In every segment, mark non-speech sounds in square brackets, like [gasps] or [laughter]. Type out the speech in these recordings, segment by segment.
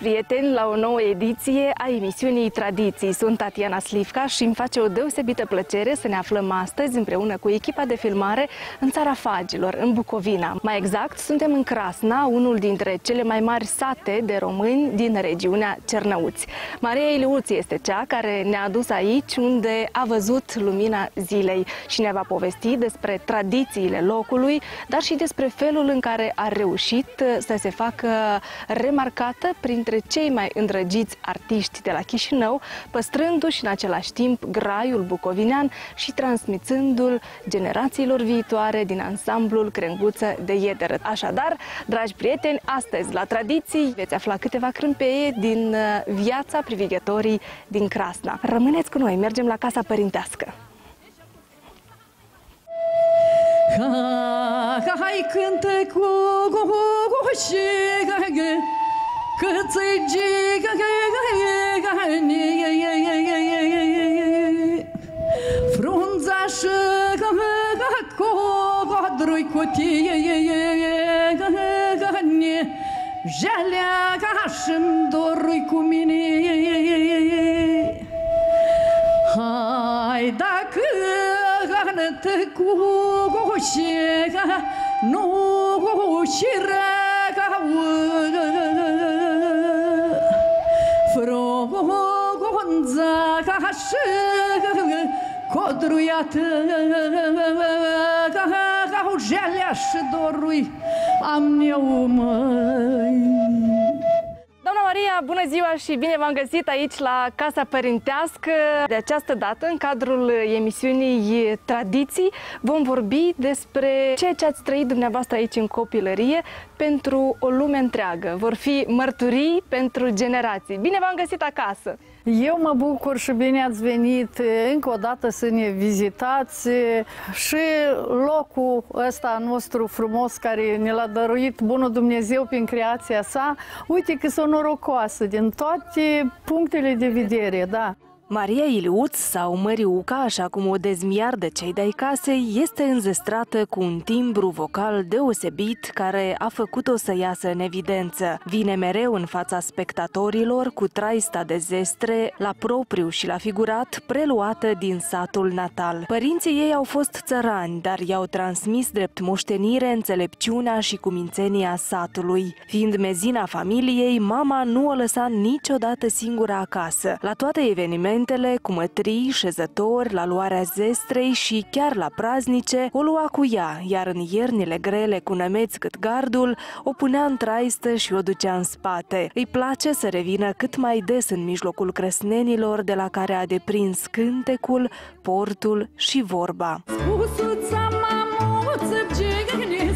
Prieteni, la o nouă ediție. a emisiunii Tradiții. Sunt Tatiana Slivca și îmi face o deosebită plăcere să ne aflăm astăzi împreună cu echipa de filmare în țara Fagilor, în Bucovina. Mai exact, suntem în Crasna, unul dintre cele mai mari sate de români din regiunea Cernăuți. Maria Iliuț este cea care ne-a adus aici unde a văzut lumina zilei și ne va povesti despre tradițiile locului, dar și despre felul în care a reușit să se facă remarcată printre cei mai îndrăgiți artiști de la Chișinău, păstrându-și în același timp graiul bucovinean și transmițându-l generațiilor viitoare din ansamblul Crenguță de Iederă. Așadar, dragi prieteni, astăzi la Tradiții veți afla câteva crâmpeie din uh, viața privighetorii din Crasna. Rămâneți cu noi, mergem la casa părintească. Ha, hai cântă cu și Că-ți-i giga Frunza și codrui cutie Jalea ca și-mi dorui cu mine Hai dacă te și codruiată ca o jalea și dorui am eu măi Doamna Maria, bună ziua și bine v-am găsit aici la Casa Părintească. De această dată, în cadrul emisiunii Tradiții, vom vorbi despre ceea ce ați trăit dumneavoastră aici în copilărie pentru o lume întreagă. Vor fi mărturii pentru generații. Bine v-am găsit acasă! Eu mă bucur și bine ați venit încă o dată să ne vizitați și locul ăsta nostru frumos care ne l-a dăruit Bunul Dumnezeu prin creația sa, uite că sunt norocoasă din toate punctele de vedere, da. Maria Iliuț sau Măriuca, așa cum o dezmiar de cei de-ai casei, este înzestrată cu un timbru vocal deosebit care a făcut-o să iasă în evidență. Vine mereu în fața spectatorilor cu traista de zestre, la propriu și la figurat, preluată din satul natal. Părinții ei au fost țărani, dar i-au transmis drept moștenire înțelepciunea și cumințenia satului. Fiind mezina familiei, mama nu o lăsa niciodată singură acasă. La toate evenimentele momentele cu mătrii, șezători, la luarea zestrei și chiar la praznice o lua cu ea, iar în iernile grele cu nămeți cât gardul, o punea în traistă și o ducea în spate. Îi place să revină cât mai des în mijlocul cresnenilor de la care a deprins cântecul, portul și vorba. Spusuța mamuță, bgegane,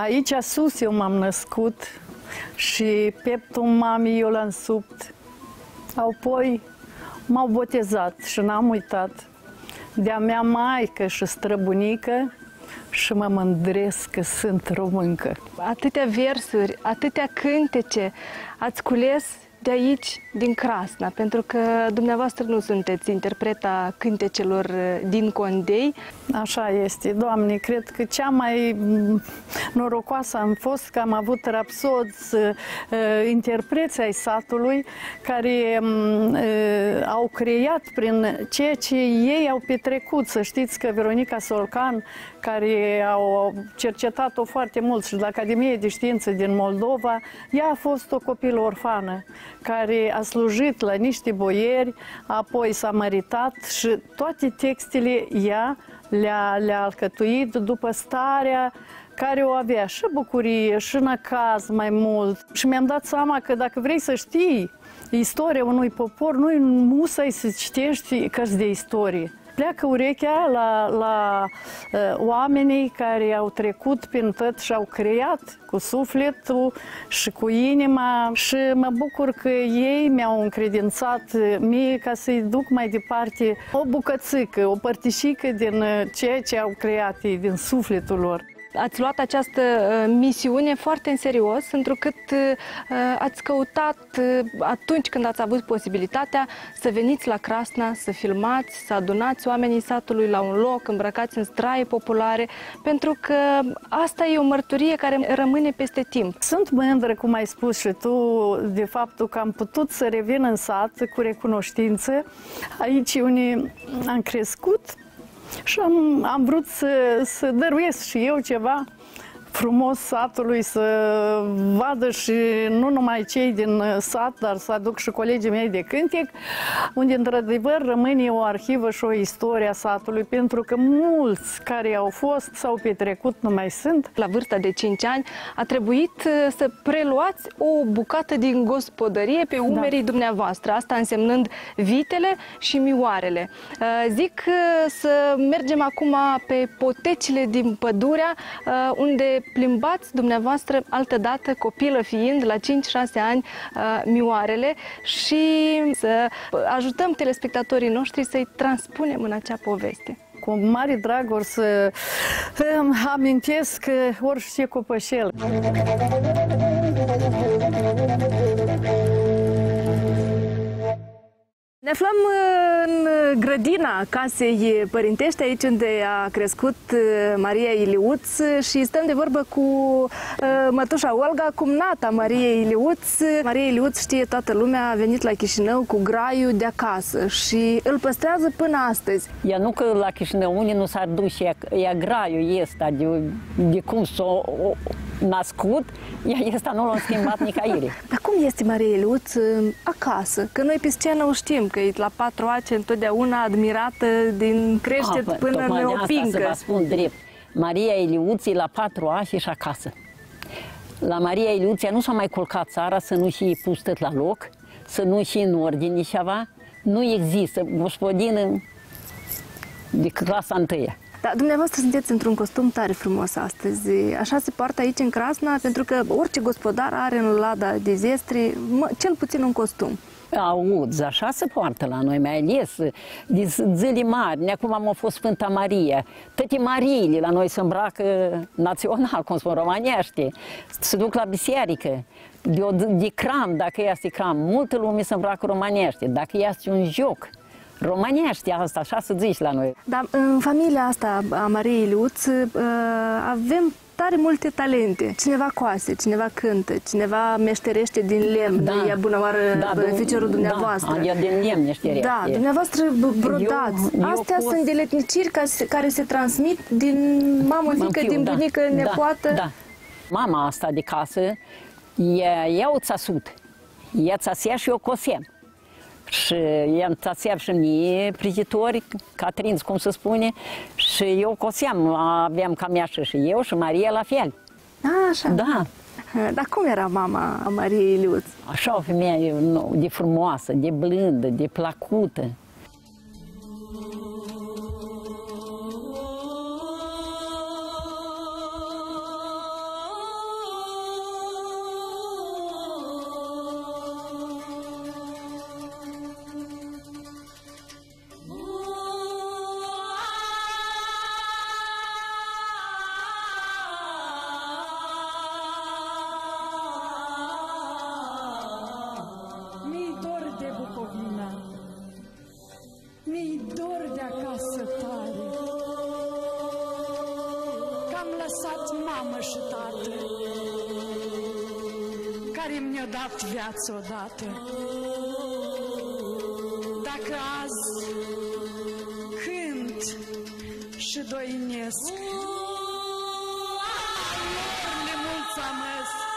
Aici sus eu m-am născut și peptul mamei eu l-am subt. Apoi m-au botezat și n-am uitat. De-a mea maică și străbunică și mă mândresc că sunt româncă. Atâtea versuri, atâtea cântece ați cules de aici, din Crasna, pentru că dumneavoastră nu sunteți interpreta cântecelor din Condei. Așa este, Doamne, cred că cea mai norocoasă am fost că am avut rapsoți, uh, interpreți ai satului, care uh, au creat prin ceea ce ei au petrecut. Să știți că Veronica Solcan, care au cercetat-o foarte mult și de Academie de Știință din Moldova, ea a fost o copilă orfană care a slujit la niște boieri, apoi s-a măritat și toate textele ea le-a, le-a alcătuit după starea care o avea și bucurie și năcaz mai mult. Și mi-am dat seama că dacă vrei să știi istoria unui popor, nu i musai să citești cărți de istorie pleacă urechea la, la uh, oamenii care au trecut prin tot și au creat cu sufletul și cu inima. Și mă bucur că ei mi-au încredințat mie ca să-i duc mai departe o bucățică, o părtișică din uh, ceea ce au creat ei, din sufletul lor ați luat această uh, misiune foarte în serios, întrucât uh, ați căutat uh, atunci când ați avut posibilitatea să veniți la Crasna, să filmați, să adunați oamenii satului la un loc, îmbrăcați în straie populare, pentru că asta e o mărturie care rămâne peste timp. Sunt mândră, cum ai spus și tu, de faptul că am putut să revin în sat cu recunoștință. Aici unii am crescut, și am, am vrut să, să dăruiesc și eu ceva frumos satului să vadă și nu numai cei din sat, dar să aduc și colegii mei de cântec, unde într-adevăr rămâne o arhivă și o istorie a satului, pentru că mulți care au fost sau petrecut nu mai sunt. La vârsta de 5 ani a trebuit uh, să preluați o bucată din gospodărie pe da. umerii da. dumneavoastră, asta însemnând vitele și mioarele. Uh, zic uh, să mergem acum pe potecile din pădurea, unde plimbați dumneavoastră altădată, copilă fiind, la 5-6 ani, uh, mioarele și să ajutăm telespectatorii noștri să-i transpunem în acea poveste cu mare drag or să îmi amintesc orice copășel. Ne aflăm în grădina casei părintești, aici unde a crescut uh, Maria Iliuț și stăm de vorbă cu uh, mătușa Olga, cumnata Maria Iliuț. Maria Iliuț știe toată lumea, a venit la Chișinău cu graiul de acasă și îl păstrează până astăzi. Ea nu că la Chișinău unii nu s-ar duce, ea, ea graiul este de, de cum s-o născut, ea este nu l-a schimbat [laughs] nicăieri. Dar cum este Maria Iliuț uh, acasă? Că noi pe scenă o știm, că e la patru ace întotdeauna admirată din creștet A, până neopincă. să vă spun drept. Maria Iliuții la patru ace și acasă. La Maria Iliuția nu s-a mai culcat țara să nu și pus tot la loc, să nu și în ordine ceva. Nu există gospodină de clasa întâia. Da, dumneavoastră sunteți într-un costum tare frumos astăzi. Așa se poartă aici în Crasna, pentru că orice gospodar are în lada de zestri cel puțin un costum. Auzi, așa se poartă la noi, mai ales de zile mari. Acum am fost Sfânta Maria. Toate Mariile la noi se îmbracă național, cum spun românește. Se duc la biserică. De, de cram, dacă este cram, multă lume se îmbracă românește. Dacă este un joc, românește asta, așa să zici la noi. Dar în familia asta a Mariei Luț avem tare multe talente. Cineva coase, cineva cântă, cineva meșterește din lemn, da. e bună oară da, beneficiarul dumneavoastră. Da, din lemn meșterește. Da, dumneavoastră brodați. Eu, Astea eu sunt deletniciri care se transmit din mamă, fică, din da, bunică, da, nepoată. Da. Mama asta de casă, e, e o țasut. E țasea și o cosem. Și i-am țațeam și mie prijitori, catrinți, cum se spune, și eu coseam, aveam camiașă și eu și Maria la fel. A, așa? Da. Dar cum era mama Mariei Iliuț? Așa o femeie de frumoasă, de blândă, de placută. Care mi-a dat viață odată. Dacă azi cânt și doinesc, lor le mulțumesc.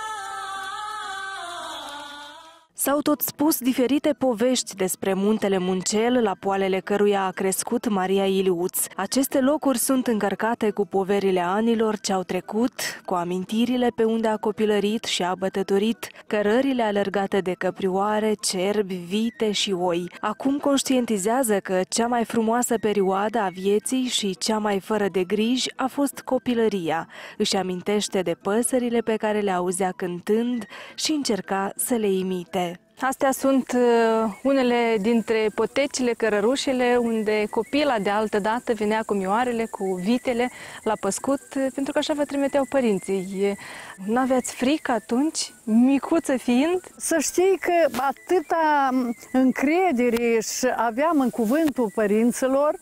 S-au tot spus diferite povești despre muntele Muncel, la poalele căruia a crescut Maria Iliuț. Aceste locuri sunt încărcate cu poverile anilor ce au trecut, cu amintirile pe unde a copilărit și a bătătorit, cărările alergate de căprioare, cerbi, vite și oi. Acum conștientizează că cea mai frumoasă perioadă a vieții și cea mai fără de griji a fost copilăria. Își amintește de păsările pe care le auzea cântând și încerca să le imite. Astea sunt uh, unele dintre potecile, cărărușele, unde copila de altă dată venea cu mioarele, cu vitele la păscut, uh, pentru că așa vă trimiteau părinții. Nu aveați frică atunci, micuță fiind? Să știi că atâta încredere și aveam în cuvântul părinților,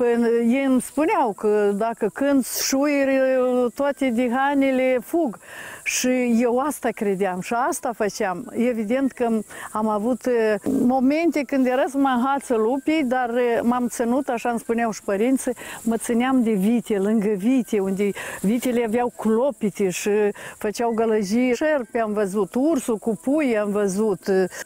Până ei îmi spuneau că dacă când șuiri, toate dihanele fug. Și eu asta credeam și asta făceam. Evident că am avut momente când era să mă înhață lupii, dar m-am ținut, așa îmi spuneau și părinții, mă țineam de vite, lângă vite, unde vitele aveau clopite și făceau gălăjii. Șerpi am văzut, ursul cu pui am văzut.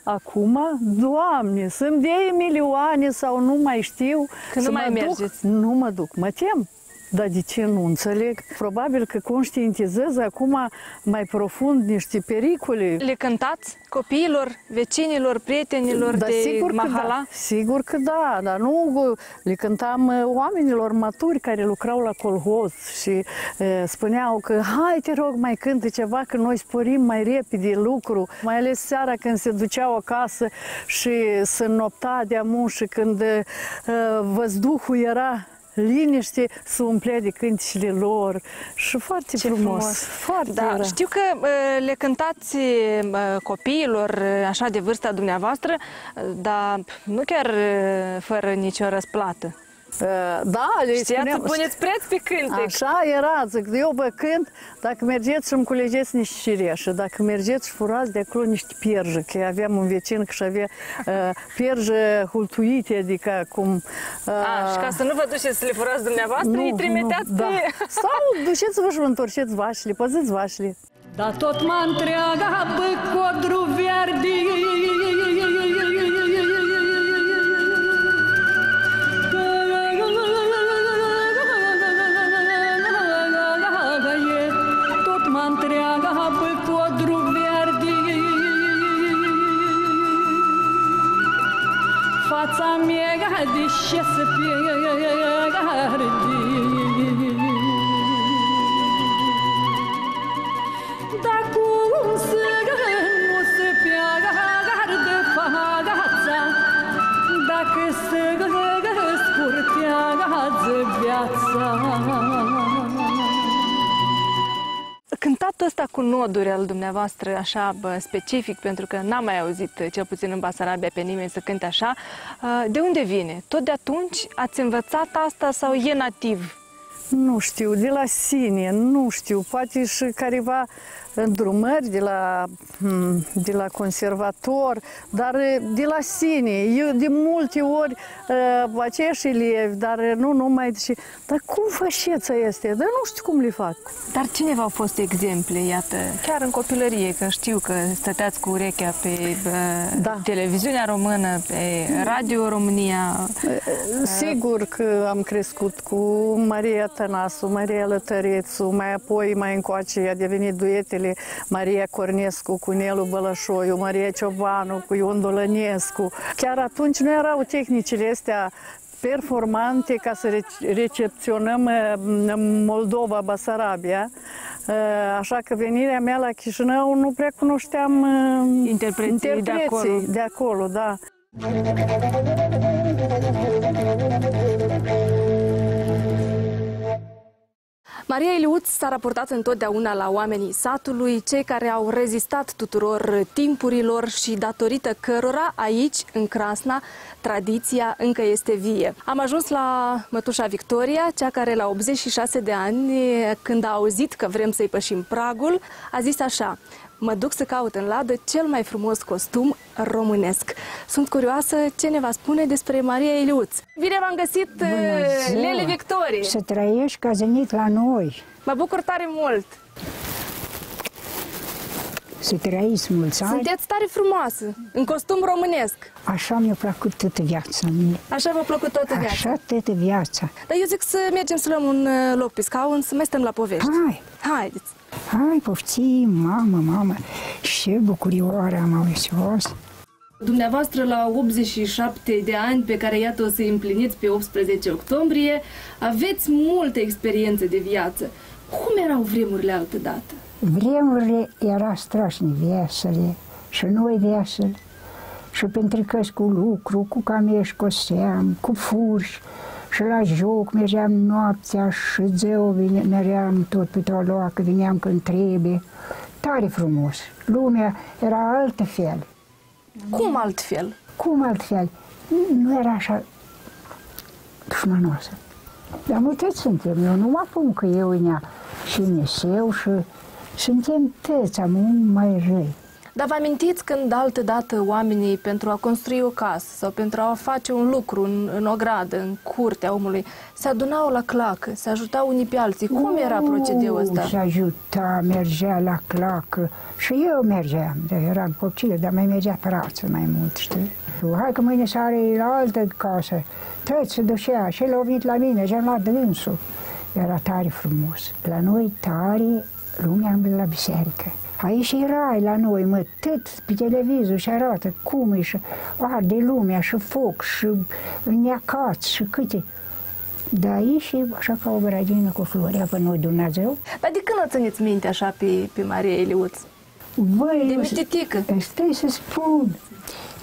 Acum, Doamne, sunt de milioane sau nu mai știu. Că nu mai mergeți. Nu mă duc, mă tem. Dar de ce nu înțeleg? Probabil că conștientizez acum mai profund niște pericole. Le cântați copiilor, vecinilor, prietenilor da, de sigur mahala? Că da. Sigur că da, dar nu le cântam uh, oamenilor maturi care lucrau la colhoz și e, uh, spuneau că hai te rog mai cântă ceva că noi sporim mai repede lucru, mai ales seara când se duceau acasă și se nopta de și când e, uh, văzduhul era liniște să umplea de cântecele lor și foarte Ce frumos. frumos. Foarte Da, era. știu că uh, le cântați uh, copiilor uh, așa de vârsta dumneavoastră, uh, dar nu chiar uh, fără nicio răsplată. Da, le Știați să spuneam, puneți preț pe cântec. Așa era, zic, eu vă cânt, dacă mergeți și îmi culegeți niște cireșe, dacă mergeți și furați de acolo niște pierje, că aveam un vecin și avea uh, pierje hultuite, adică cum... Uh, A, și ca să nu vă duceți să le furați dumneavoastră, îi trimiteați da. pe... Sau duceți-vă și vă întorceți vașile, păziți vașile. Da tot mă întreaga pe codru verde întreaga pe codru verde Fața mea de ce să pierde Da cum să nu se piardă fagața Dacă se scurtează viața Cântatul ăsta cu noduri al dumneavoastră, așa bă, specific, pentru că n-am mai auzit, cel puțin în Basarabia, pe nimeni să cânte așa, uh, de unde vine? Tot de atunci ați învățat asta sau e nativ? Nu știu, de la sine, nu știu, poate și careva îndrumări de la, hmm, de la conservator, dar de la sine. Eu de multe ori uh, aceiași elevi, dar nu numai, și, dar cum fășeța este? Dar nu știu cum le fac. Dar cine v-au fost exemple, iată, chiar în copilărie, că știu că stăteați cu urechea pe bă, Da. televiziunea română, pe Radio România, Sigur că am crescut cu Maria Tănasu, Maria Lătărețu, mai apoi, mai încoace, a devenit duetele Maria Cornescu cu Nelu Bălășoiu, Maria Ciobanu cu Ion Dolănescu. Chiar atunci nu erau tehnicile astea performante ca să rec- recepționăm eh, Moldova, Basarabia. Eh, Așa că venirea mea la Chișinău nu prea cunoșteam eh, Interpreții de acolo. de acolo, da. Maria Iliuț s-a raportat întotdeauna la oamenii satului, cei care au rezistat tuturor timpurilor și datorită cărora aici, în Crasna, tradiția încă este vie. Am ajuns la mătușa Victoria, cea care la 86 de ani, când a auzit că vrem să-i pășim pragul, a zis așa, mă duc să caut în ladă cel mai frumos costum românesc. Sunt curioasă ce ne va spune despre Maria Iliuț. Bine v-am găsit, uh, Lele Victorie! Să trăiești că a venit la noi. Mă bucur tare mult! Să trăiți mulți ani. Sunteți tare frumoasă, în costum românesc. Așa mi-a plăcut toată viața mie. Așa v-a plăcut toată viața. Așa toată viața. Dar eu zic să mergem să luăm un uh, loc pe scaun, să mai stăm la povești. Hai, Haideți! Hai, poftim, mamă, mamă. Ce bucurioare am auzit Dumneavoastră, la 87 de ani, pe care iată o să îi împliniți pe 18 octombrie, aveți multă experiență de viață. Cum erau vremurile altădată? Vremurile era strașnic vesele și noi veseli. Și pentru că cu lucru, cu camești coseam, cu furși, și la joc mergeam noaptea și zeu vine, meream tot pe o loacă, veneam când trebuie. Tare frumos. Lumea era altă fel. Cum altfel? Cum altfel? Nu era așa dușmanoasă. Dar noi toți suntem. Eu nu mă pun că eu în ea și Neseu și suntem toți mult mai răi. Dar vă amintiți când altă dată oamenii pentru a construi o casă sau pentru a face un lucru în, în o gradă, în curtea omului, se adunau la clacă, se ajutau unii pe alții. Cum era procedeul ăsta? Se ajuta, mergea la clacă. Și eu mergeam, de eram copilă, dar mai mergea prață mai mult, știi? Hai că mâine sare la altă casă. Toți se ducea și el a venit la mine, și am luat dânsul. Era tare frumos. La noi tare, lumea îmblă la biserică. Aici era la noi, mă, tot pe televizor și arată cum e și arde lumea și foc și neacați și câte. Dar aici e așa ca o grădină cu flori, apă noi Dumnezeu. Dar de când o țineți minte așa pe, pe Maria Eliuț? Băi, De eu- mititică. Stai să spun.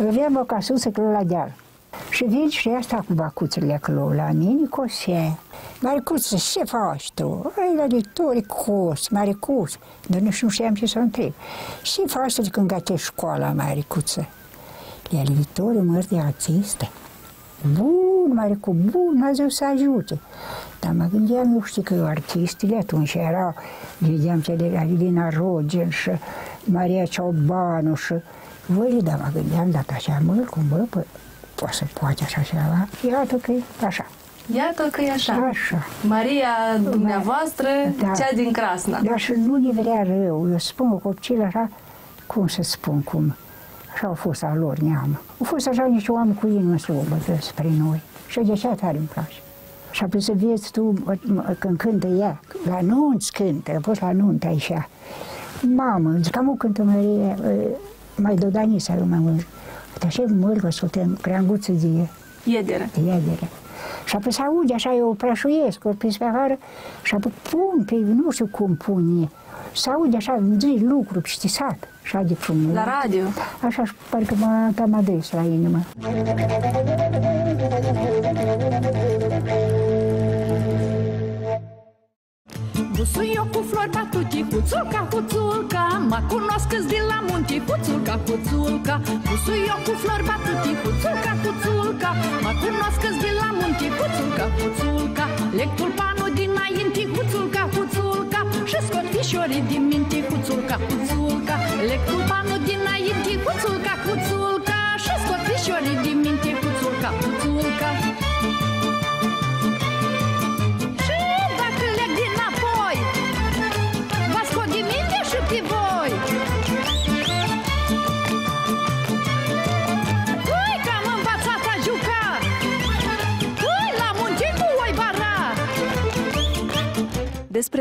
Aveam o casuță acolo la deal. Și vin și asta cu bacuțele acolo la mine, cosea. Maricuță, ce faci tu? Ai la lectori cos, Maricuță. Dar nu știam ce să întreb. Ce faci tu când gătești școala, Maricuță? Le lectori măr de artistă. Bun, Maricu, bun, Dumnezeu să ajute. Dar mă gândeam, eu știu că artistele atunci erau, vedeam cele Alina Rogen și Maria Ciobanu și voi, dar mă gândeam, dar așa mult, cum bă, pă, poate să poate așa ceva. Iată că e așa. Iată că e așa. Așa. Maria dumneavoastră, Da. cea din Crasna. Dar și nu ne vrea rău. Eu spun cu copil așa, cum să spun, cum, așa au fost a lor neamă. Au fost așa niște oameni cu inimă slobă spre noi. Și de aceea tare îmi place. Și apoi să vezi tu mă, mă, când cântă ea, la nunți cântă, a fost la nuntă aici. Mamă, zic, cam o cântă Maria, eh, mai dodanisa eu mai mult. Dar așa mult, ascultăm, creanguță de Iederă. iedere. Și apoi se aude așa, eu prășuiesc, o prins pe afară și apoi pun pe, nu știu cum pun e. Se aude așa, zi lucru peste sat, așa de frumos. La radio. Așa și parcă mă cam adres la inimă. Busuio cu flori batuti, huțulca, huțulca Mă cunosc de la munte, huțulca, huțulca Busuio cu flori batuti, huțulca, huțulca Mă cunosc de la munte, huțulca, huțulca Leg tulpanul dinainte, huțulca, huțulca Și scot fișorii din minte, huțulca, huțulca Leg tulpanul dinainte, huțulca, huțulca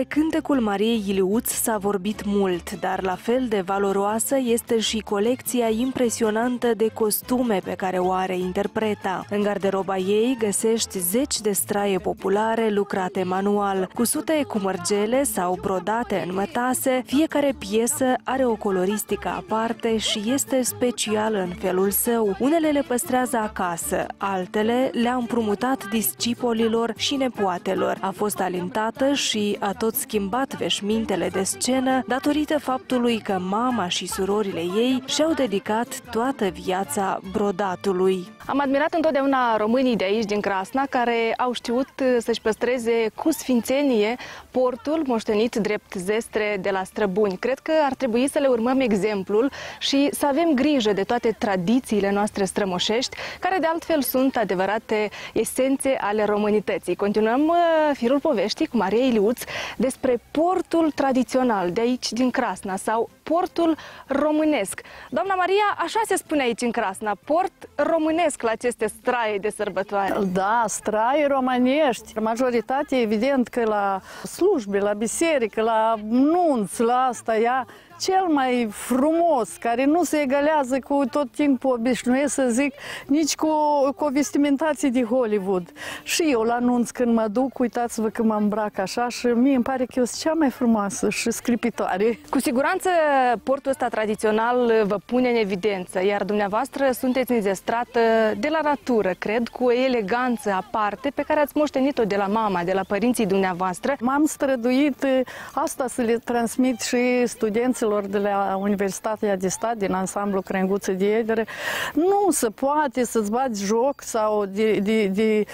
Despre cântecul Mariei Iliuț s-a vorbit mult, dar la fel de valoroasă este și colecția impresionantă de costume pe care o are interpreta. În garderoba ei găsești zeci de straie populare lucrate manual, cusute cu mărgele sau brodate în mătase, fiecare piesă are o coloristică aparte și este specială în felul său. Unele le păstrează acasă, altele le-a împrumutat discipolilor și nepoatelor. A fost alintată și a tot schimbat veșmintele de scenă datorită faptului că mama și surorile ei și-au dedicat toată viața brodatului. Am admirat întotdeauna românii de aici, din Crasna, care au știut să-și păstreze cu sfințenie portul moștenit drept zestre de la străbuni. Cred că ar trebui să le urmăm exemplul și să avem grijă de toate tradițiile noastre strămoșești, care de altfel sunt adevărate esențe ale românității. Continuăm uh, firul poveștii cu Maria Iliuț despre portul tradițional de aici din Crasna sau portul românesc. Doamna Maria, așa se spune aici în Crasna, port românesc la aceste straie de sărbătoare. Da, straie românești. Majoritatea, evident că la slujbe, la biserică, la nunț, la asta, ea cel mai frumos, care nu se egalează cu tot timpul obișnuiesc să zic, nici cu, cu o vestimentație de Hollywood. Și eu la anunț când mă duc, uitați-vă că mă îmbrac așa și mie îmi pare că eu sunt cea mai frumoasă și scripitoare. Cu siguranță portul ăsta tradițional vă pune în evidență, iar dumneavoastră sunteți înzestrată de la natură, cred, cu o eleganță aparte pe care ați moștenit-o de la mama, de la părinții dumneavoastră. M-am străduit asta să le transmit și studenților studenților de la Universitatea de Stat, din ansamblu Crenguță de Edere, nu se poate să-ți bați joc sau de, de, de,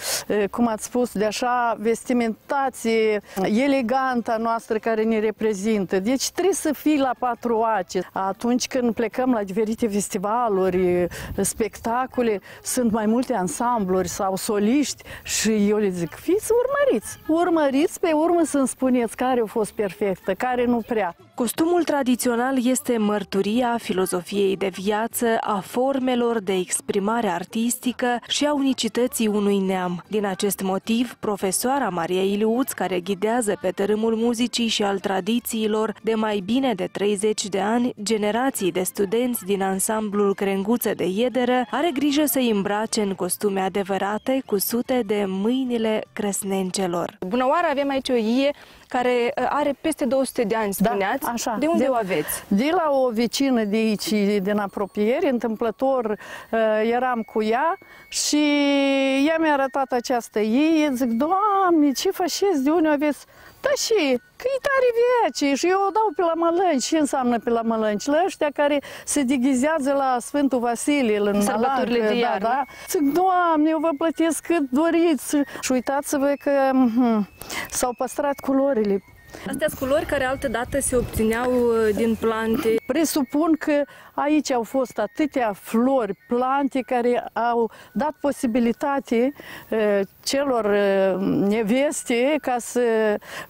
cum ați spus, de așa vestimentație elegantă a noastră care ne reprezintă. Deci trebuie să fii la patru ace. Atunci când plecăm la diferite festivaluri, spectacole, sunt mai multe ansambluri sau soliști și eu le zic, fiți urmăriți, urmăriți pe urmă să-mi spuneți care a fost perfectă, care nu prea. Costumul tradițional este mărturia filozofiei de viață, a formelor de exprimare artistică și a unicității unui neam. Din acest motiv, profesoara Maria Iliuț, care ghidează pe tărâmul muzicii și al tradițiilor de mai bine de 30 de ani, generații de studenți din ansamblul Crenguță de Iederă, are grijă să îi îmbrace în costume adevărate cu sute de mâinile cresnencelor. Bună oară, avem aici o ie care uh, are peste 200 de ani, da, spuneați. Da, așa. De unde de, o aveți? De la o vecină de aici, din apropiere, întâmplător uh, eram cu ea și ea mi-a arătat această ei, zic, Doamne, ce faceți, de unde aveți? Da și, că e tare vece și eu o dau pe la mălânci. Ce înseamnă pe la mălânci? La ăștia care se deghizează la Sfântul Vasile, în Sărbătorile de iarnă. Da? Zic, Doamne, eu vă plătesc cât doriți. Și uitați-vă că hm, s-au păstrat culorile Astea sunt culori care altădată se obțineau uh, din plante. Presupun că aici au fost atâtea flori, plante care au dat posibilitate uh, celor uh, neveste ca să,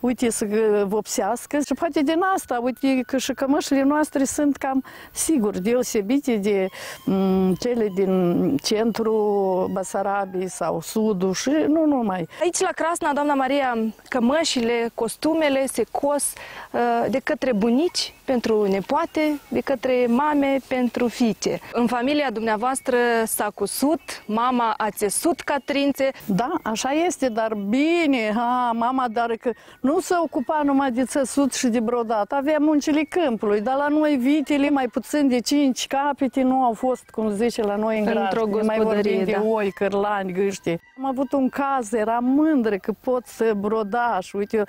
uite, să vopsească. Și poate din asta, uite, că și șcămășile noastre sunt cam, sigur, deosebite de um, cele din centrul Basarabiei sau sudul și nu numai. Aici la Crasna, doamna Maria, cămășile, costumele se cos uh, de către bunici pentru nepoate, de către mame pentru fiice. În familia dumneavoastră s-a cusut, mama a țesut catrințe. Da, așa este, dar bine, ha, mama, dar că nu se ocupa numai de țesut și de brodat, avea muncile câmpului, dar la noi vitele mai puțin de cinci capete nu au fost, cum zice la noi în grajd, mai vorbim da. de oi, cărlani, gâște. Am avut un caz, era mândră că pot să brodaș și uite, eu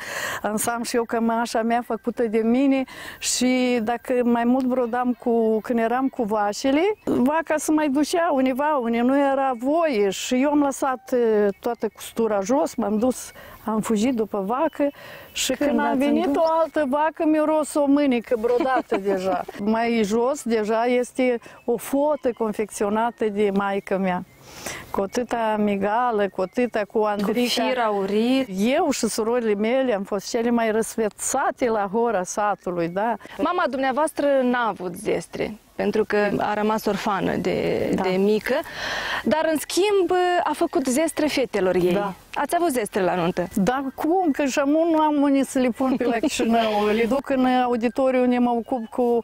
am și eu cămașa mea făcută de mine și dacă mai mult brodam cu, când eram cu vașele, vaca se mai ducea univa, unde nu era voie și eu am lăsat toată costura jos, m-am dus, am fugit după vacă și când, când am venit o altă vacă, mi-a ros o mânică brodată [laughs] deja. Mai jos deja este o fotă confecționată de maică mea cu atâta migală, cu atâta cu Andrica. Cu fir aurit. Eu și surorile mele am fost cele mai răsfețate la hora satului, da. Mama dumneavoastră n-a avut zestre pentru că a rămas orfană de, da. de mică, dar în schimb a făcut zestre fetelor ei. Da. Ați avut zestre la nuntă? Da, cum? Că și nu am unii să le pun pe [laughs] la Chișinău. Le duc în auditoriu unde mă ocup cu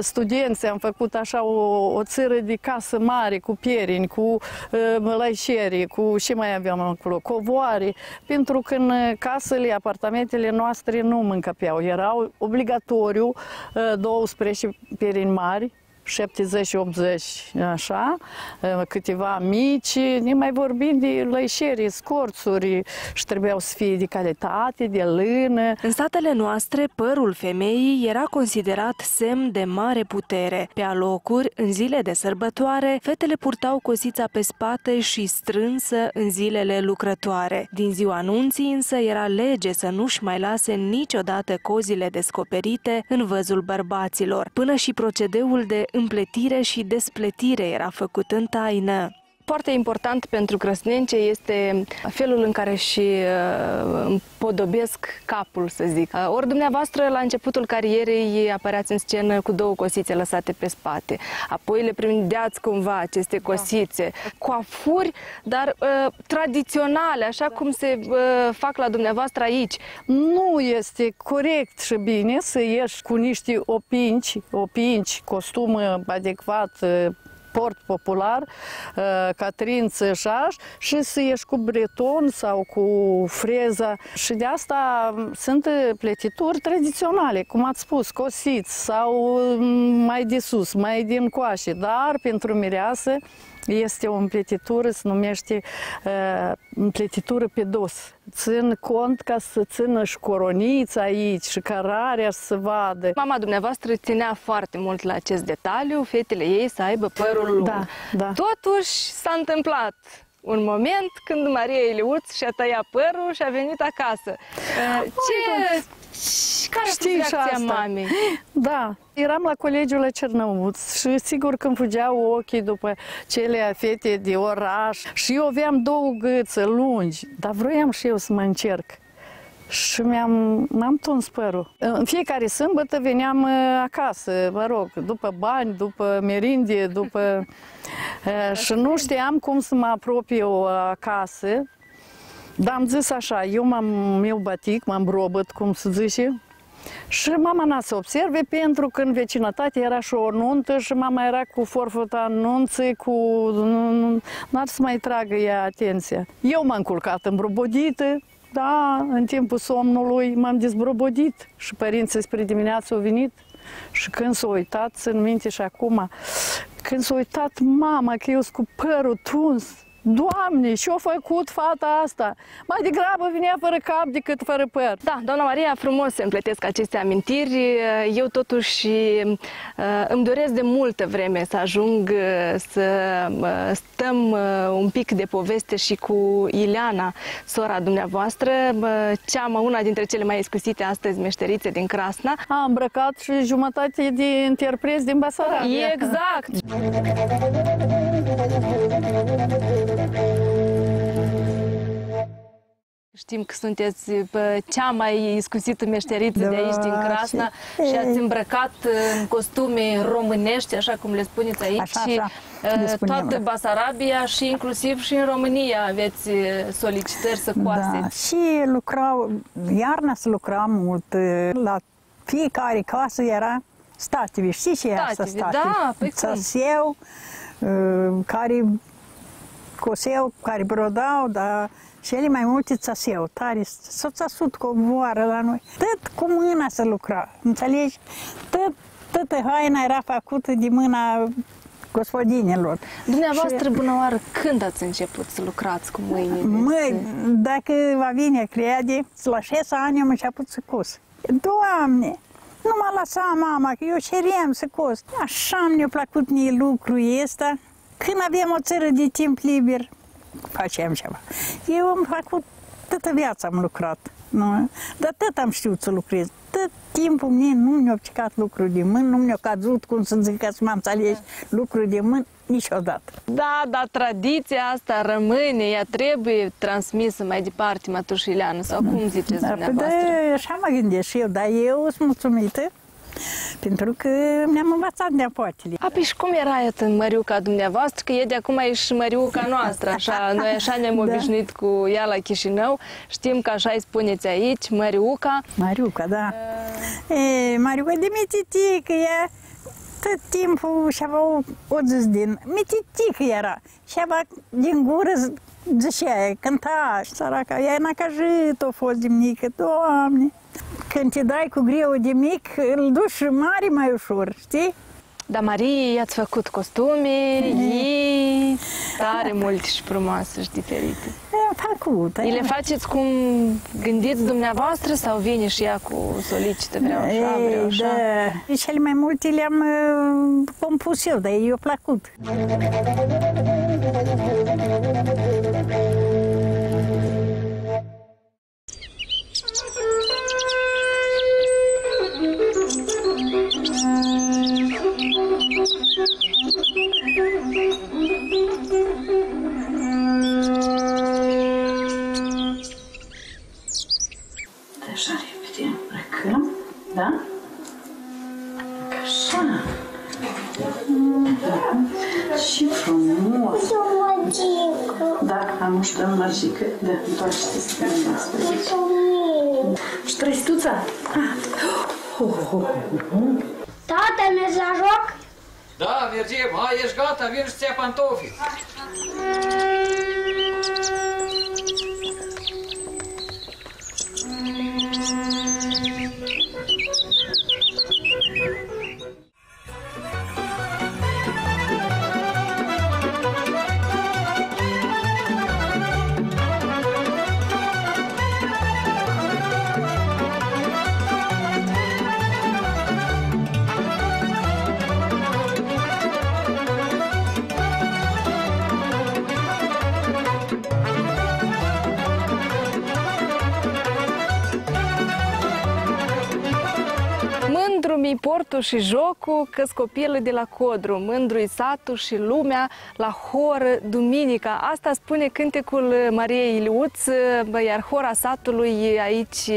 studenți. Am făcut așa o, o țără de casă mare, cu pierini, cu uh, laișeri, cu ce mai aveam acolo, covoare, pentru că în casele, apartamentele noastre nu mă încăpeau. Erau obligatoriu uh, 12 pierini mari, 70-80, așa, câteva mici, ne mai vorbim de lăișeri, scorțuri și trebuiau să fie de calitate, de lână. În satele noastre, părul femeii era considerat semn de mare putere. Pe alocuri, în zile de sărbătoare, fetele purtau cosița pe spate și strânsă în zilele lucrătoare. Din ziua anunții însă era lege să nu-și mai lase niciodată cozile descoperite în văzul bărbaților, până și procedeul de împletire și despletire era făcut în taină. Foarte important pentru crăsnence este felul în care și uh, împodobesc capul, să zic. Uh, ori dumneavoastră, la începutul carierei, apăreați în scenă cu două cosițe lăsate pe spate. Apoi le prindeați cumva aceste cosițe. Da. Coafuri, dar uh, tradiționale, așa da. cum se uh, fac la dumneavoastră aici. Nu este corect și bine să ieși cu niște opinci, opinci, costum adecvat, uh, sport popular, uh, Catrin Țășaș și să ieși cu breton sau cu freza. Și de asta sunt pletituri tradiționale, cum ați spus, cosiți sau mai de sus, mai din coașe, dar pentru mireasă este o împletitură, se numește uh, împletitură pe dos. Țin cont ca să țină și coronița aici și cărarea să se vadă. Mama dumneavoastră ținea foarte mult la acest detaliu, fetele ei să aibă părul lung. Da, da. Totuși s-a întâmplat un moment când Maria Eliuț și-a tăiat părul și a venit acasă. Uh, ce, care Știi a fost reacția mamei? Da, eram la colegiul la Cernăuț și sigur când fugeau ochii după cele fete de oraș și eu aveam două gâțe lungi, dar vroiam și eu să mă încerc. Și mi-am, m-am tuns părul. În fiecare sâmbătă veneam uh, acasă, mă rog, după bani, după merindie, după... Uh, și nu știam cum să mă apropiu acasă, dar am zis așa, eu m-am eu batic, m-am brobăt, cum se zice, și mama n-a să observe pentru că în vecinătate era și o nuntă și mama era cu forfota nunții, cu... n-ar să mai tragă ea atenția. Eu m-am culcat îmbrobodită, da, în timpul somnului m-am dezbrobodit și părinții spre dimineață au venit și când s-au uitat, în minte și acum, când s-a uitat mama că eu sunt cu părul tuns, Doamne, și-a făcut fata asta? Mai degrabă vinea fără cap decât fără păr. Da, doamna Maria, frumos se împletesc aceste amintiri. Eu totuși uh, îmi doresc de multă vreme să ajung uh, să uh, stăm un pic de poveste și cu Ileana, sora dumneavoastră, cea una dintre cele mai excusite astăzi meșterițe din Crasna. A îmbrăcat și jumătate de interpreți din Basarabia. Exact! [laughs] Știm că sunteți cea mai iscusită meșteriță da, de aici, din Crasna, și, și ați îmbrăcat în costume românești, așa cum le spuneți aici, așa, așa, toată da. Basarabia și inclusiv și în România aveți solicitări să coase. Da, și lucrau, iarna să lucram mult, la fiecare casă era stative, știți ce era asta stative? Da, pe cum? Care coseau, care brodau, dar cele mai multe țăseau, tare, s-au țăsut cu o voară la noi. Tot cu mâna să lucra, înțelegi? Tot, toată haina era făcută de mâna gospodinilor. Dumneavoastră, și... bună oară, când ați început să lucrați cu mâinile? Măi, dacă va vine crede, la șase ani am început să cos. Doamne, nu m-a lăsat mama, că eu ceream să cos. Așa mi-a plăcut mie lucrul ăsta. Când aveam o țară de timp liber, facem ceva. Eu am făcut, toată viața am lucrat. Nu? Dar tot am știut să lucrez. Tot timpul mie nu mi-a picat lucruri de mână, nu mi-a căzut, cum să zic, că să mă înțelegi, lucruri de mână, niciodată. Da, dar tradiția asta rămâne, ea trebuie transmisă mai departe, mătușileană, sau cum ziceți da, dumneavoastră? Da, așa mă gândesc și eu, dar eu sunt mulțumită pentru că mi-am învățat neapotele. A, păi și cum era în Măriuca dumneavoastră? Că e de acum e și Măriuca noastră, așa, [laughs] noi așa ne-am da. obișnuit cu ea la Chișinău, știm că așa îi spuneți aici, Măriuca. Măriuca, da. Uh... E, Măriuca de mititică e, tot timpul și avea o, o zis din, mititică era, și avea din gură zicea, cântaș, săraca, ea n-a căjit, a fost de mică, Doamne! Când te dai cu greu de mic, îl duci mare mai ușor, știi? Dar Marie i-ați făcut costume, ei tare multe și frumoase și diferite. Am făcut. Îi le faceți cum gândiți dumneavoastră sau vine și ea cu solicită, vreau așa, vreau Ei, așa? da. Cele mai multe le-am uh, compus eu, dar ei i-au plăcut. Așa repede îmbrăcăm, da? Așa. Da. Și frumos. Da, am muștă mărgică. Da, întoarce-te să te spre aici. Și trăistuța? Ah. Oh, oh, oh, oh. Tata, mergi la joc? Mergem. Hai, ești gata, vin și ți-ia pantofii. Mândru-mi portul și jocul, că copilul de la Codru, mândru satul și lumea la hor duminica. Asta spune cântecul Mariei Iliuț, bă, iar hora satului aici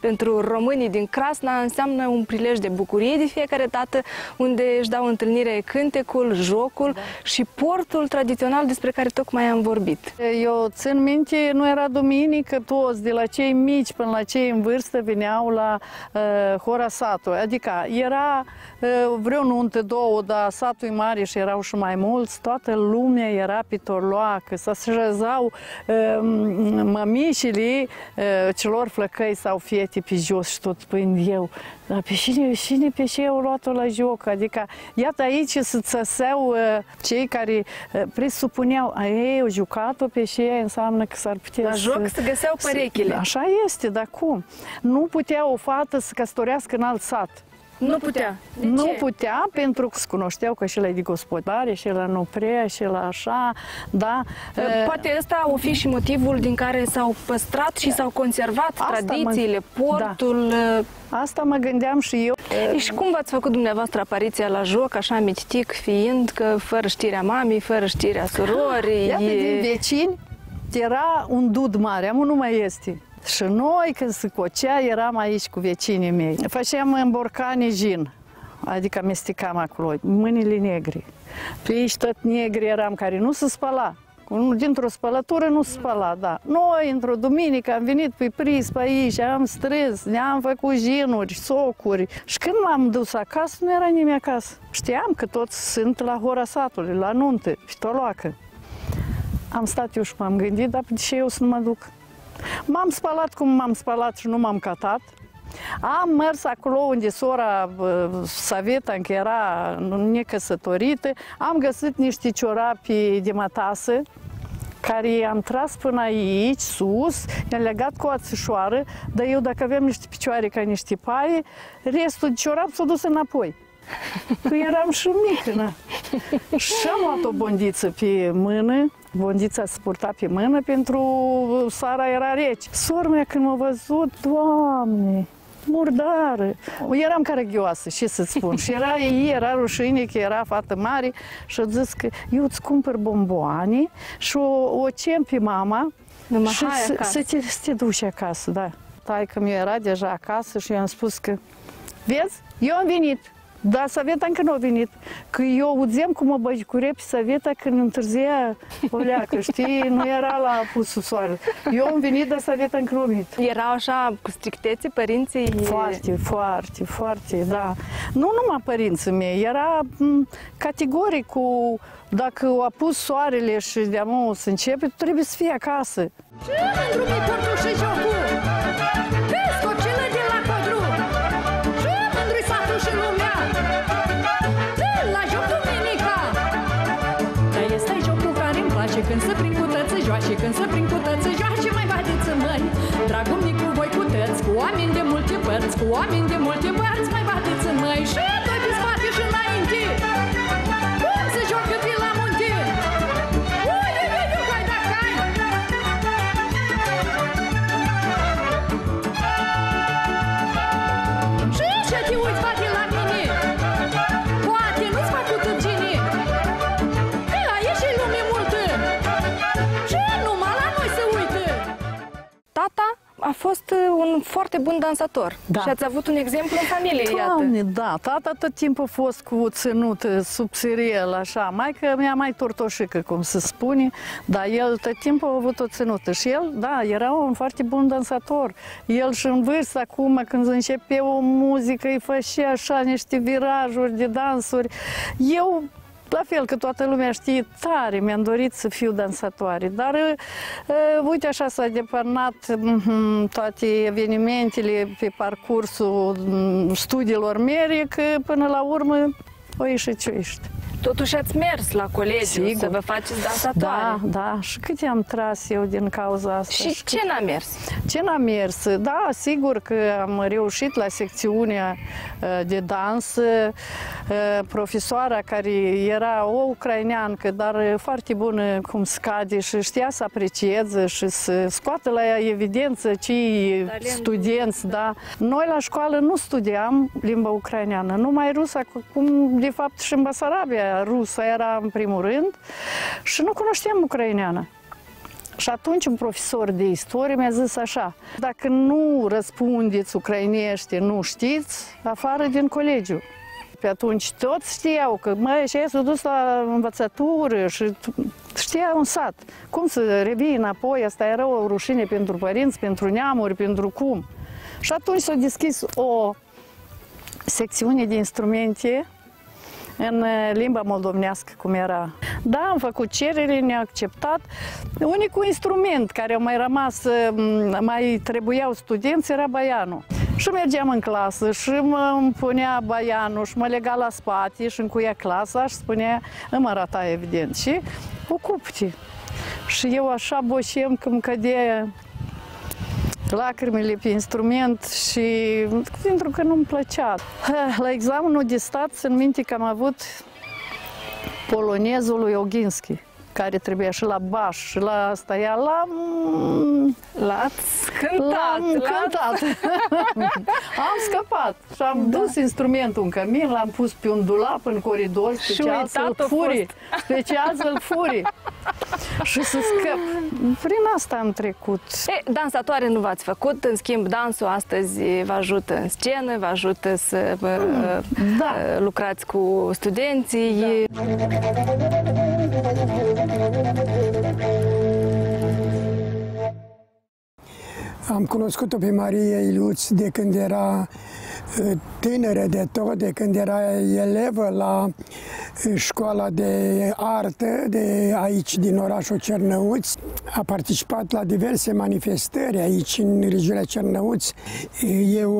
pentru românii din Crasna înseamnă un prilej de bucurie de fiecare dată, unde își dau întâlnire cântecul, jocul și portul tradițional despre care tocmai am vorbit. Eu țin minte, nu era duminică, toți, de la cei mici până la cei în vârstă, veneau la uh, hora satului. Adică era uh, vreo nuntă, două, dar satul e mare și erau și mai mulți, toată lumea era pe torloacă, să se răzau uh, mămișile uh, celor flăcăi sau fiete pe jos și tot eu. Dar pe cine, cine pe ce au luat-o la joc? Adică, iată aici să țăseau uh, cei care uh, presupuneau, a ei au jucat-o pe ce înseamnă că s-ar putea La să... joc se găseau perechile. Așa este, dar cum? Nu putea o fată să căsătorească în alt sat. Nu putea. De nu ce? putea pentru că se cunoșteau că și la e de gospodare, și la nu prea, și la așa, da? Uh, Poate ăsta o fi și motivul din care s-au păstrat și s-au conservat Asta mă- tradițiile, portul. uh, Asta mă gândeam și eu. E, Și cum v-ați făcut dumneavoastră apariția la joc, așa miștic fiind, că fără știrea mamei, fără știrea surorii? [gasps] Iată, din vecini era un dud mare, amul nu mai este. Și noi, când se cocea, eram aici cu vecinii mei. Făceam în borcane gin, adică amestecam acolo, mâinile negre. Pe aici tot negri eram, care nu se spăla. Unul dintr-o spălătură nu se spăla, da. Noi, într-o duminică, am venit pe pris pe aici, am strâns, ne-am făcut ginuri, socuri. Și când m-am dus acasă, nu era nimeni acasă. Știam că toți sunt la hora satului, la nuntă, și toloacă. Am stat eu și m-am gândit, dar de ce eu să nu mă duc? M-am spălat cum m-am spălat și nu m-am catat. Am mers acolo unde sora bă, Saveta, încă era necăsătorită, am găsit niște ciorapi de mătasă, care i-am tras până aici, sus, i-am legat cu o ațișoară, dar eu dacă aveam niște picioare ca niște paie, restul de ciorap s-a dus înapoi. Că eram și mică, na. Și am luat o bondiță pe mână, bondița se purta pe mână pentru sara era rece. Sora mea când m-a văzut, Doamne, murdară. Eram caragioasă, ce să-ți spun. [laughs] Și era ei, era rușine că era fată mare și a zis că eu îți cumpăr bomboane și o, o cem pe mama Numai și hai să, acasă. să, te, să te duci acasă, da. Taică mi era deja acasă și i-am spus că, vezi, eu am venit, dar Saveta încă nu a venit. Că eu auzem cum mă băgi cu repi Saveta când întârzia o leacă, știi? Nu era la pusul soare. Eu am venit, dar Saveta încă nu a venit. Erau așa cu strictețe părinții? Foarte, foarte, foarte, da. Nu numai părinții mei, era m, categoric cu dacă a pus soarele și de să începe, tu trebuie să fii acasă. Ce mândru mi portul și jocul? Oameni de multe a fost uh, un foarte bun dansator Da. și ați avut un exemplu în familie, iată. Doamne, da, tata tot timpul a fost cu ținut uh, subțiriel, așa. Maica mea mai tortoșică, cum se spune, dar el tot timpul a avut o ținută. Și el, da, era un foarte bun dansator. El și în vârstă, acum, când începe o muzică, îi făcea așa niște virajuri de dansuri. Eu la fel că toată lumea știe, tare mi-am dorit să fiu dansatoare, dar uh, uite așa s-a depărnat mhm, toate evenimentele pe parcursul mm, studiilor mele, că până la urmă o ieșit ce ești. Totuși ați mers la colegiu Sigur. să vă faceți dansatoare. Da, da, și cât am tras eu din cauza asta. Și ce n-a mers? Ce n-a mers? Da, sigur că am reușit la secțiunea uh, de dans. Uh, Profesoara care era o ucraineancă, dar foarte bună cum scade și știa să aprecieze și să scoată la evidență cei studenți. Da. Noi la școală nu studiam limba ucraineană, numai rusa, cum de fapt și în Basarabia rusa era în primul rând și nu cunoșteam ucraineană. Și atunci un profesor de istorie mi-a zis așa, dacă nu răspundeți ucrainește, nu știți, afară din colegiu. Pe atunci toți știau că, măi, și s-a dus la învățătură și știa un sat. Cum să revii înapoi, asta era o rușine pentru părinți, pentru neamuri, pentru cum. Și atunci s-a deschis o secțiune de instrumente în uh, limba moldovnească, cum era. Da, am făcut cerere, ne-a acceptat. Unicul instrument care a mai rămas, uh, mai trebuiau studenți, era baianul. Și mergeam în clasă și mă îmi punea baianul și mă lega la spate și încuia clasa și spunea, îmi arata evident, și ocup-te. Și eu așa boșem că îmi cădea lacrimile pe instrument și pentru că nu-mi plăcea. [laughs] La examenul de stat, în minte că am avut polonezul lui Oginski, care trebuia și la baș, și la asta, ea l-am... L-ați cântat, L-am l-ați- cântat. [laughs] am scăpat și am Da. dus instrumentul în cămin, l-am pus pe un dulap în coridor, special să-l uitat a furi. Special să-l furi. [laughs] și să scăp. Prin asta am trecut. E, dansatoare nu v-ați făcut, în schimb dansul astăzi vă ajută în scenă, vă ajută să vă, da. uh, lucrați cu studenții. Am cunoscut-o pe Maria Iluț de când era uh, tânără de tot, de când era elevă la uh, școala de artă de aici din orașul Cernăuți. A participat la diverse manifestări aici în regiunea Cernăuți. E o,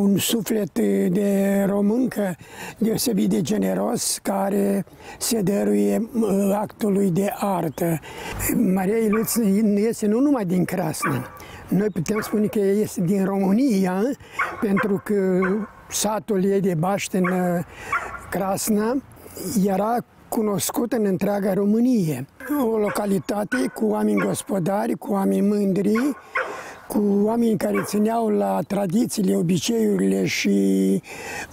un suflet de româncă deosebit de generos care se dăruie uh, actului de artă. Maria Iluț este nu numai din Crasna, noi putem spune că ea este din România, pentru că satul ei de Baște în uh, Crasna era cunoscut în întreaga Românie. O localitate cu oameni gospodari, cu oameni mândri, cu oameni care țineau la tradițiile, obiceiurile și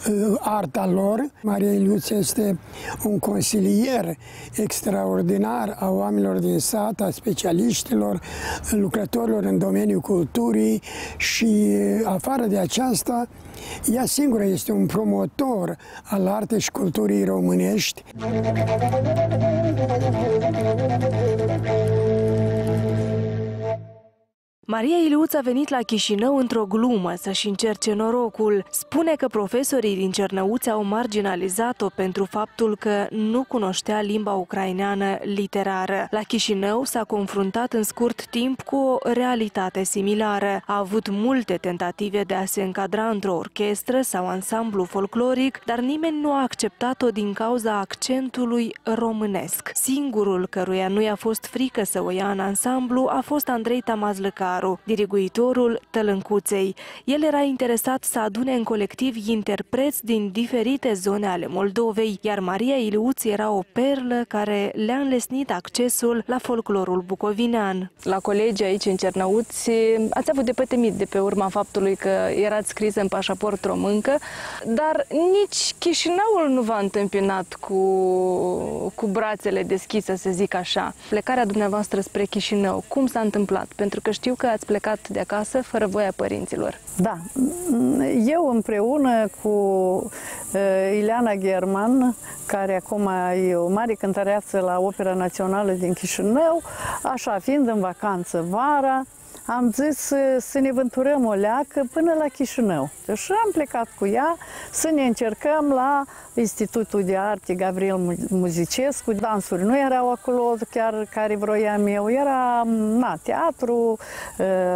uh, arta lor. Maria Iliuț este un consilier extraordinar a oamenilor din sat, a specialiștilor, lucrătorilor în domeniul culturii și afară de aceasta, ea singură este un promotor al artei și culturii românești. Maria Iliuț a venit la Chișinău într-o glumă să-și încerce norocul. Spune că profesorii din Cernăuți au marginalizat-o pentru faptul că nu cunoștea limba ucraineană literară. La Chișinău s-a confruntat în scurt timp cu o realitate similară. A avut multe tentative de a se încadra într-o orchestră sau ansamblu folcloric, dar nimeni nu a acceptat-o din cauza accentului românesc. Singurul căruia nu i-a fost frică să o ia în ansamblu a fost Andrei Tamazlăcaru, diriguitorul Tălâncuței. El era interesat să adune în colectiv interpreți din diferite zone ale Moldovei, iar Maria Iliuț era o perlă care le-a înlesnit accesul la folclorul bucovinean. La colegi aici în Cernăuți ați avut de pătemit de pe urma faptului că erați scrisă în pașaport româncă, dar nici Chișinăul nu v-a întâmpinat cu, cu brațele deschise, să zic așa. Plecarea dumneavoastră spre Chișinău, cum s-a întâmplat? Pentru că știu că ați plecat de acasă fără voia părinților. Da, eu împreună cu uh, Ileana German, care acum e o mare cântăreață la Opera Națională din Chișinău, așa fiind în vacanță vara, am zis să, să ne vânturăm o leacă până la Chișinău. Și am plecat cu ea să ne încercăm la Institutul de Arte Gabriel Muzicescu. Dansuri nu erau acolo chiar care vroiam eu, era na, teatru,